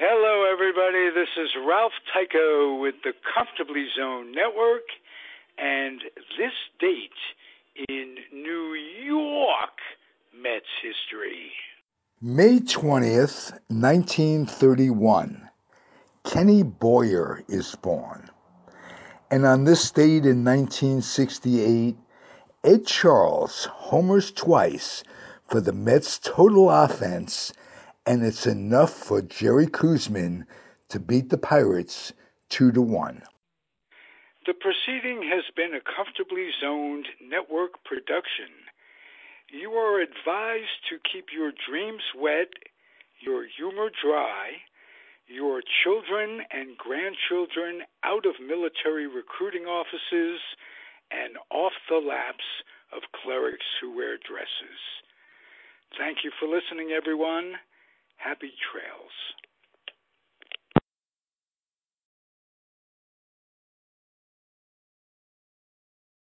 Hello, everybody. This is Ralph Tyko with the Comfortably Zone Network, and this date in New York Mets history. May 20th, 1931, Kenny Boyer is born. And on this date in 1968, Ed Charles homers twice for the Mets' total offense, and it's enough for Jerry Koosman to beat the Pirates 2 to 1. The proceeding has been a comfortably zoned network production. You are advised to keep your dreams wet, your humor dry, your children and grandchildren out of military recruiting offices and off the laps of clerics who wear dresses. Thank you for listening, everyone. Happy trails.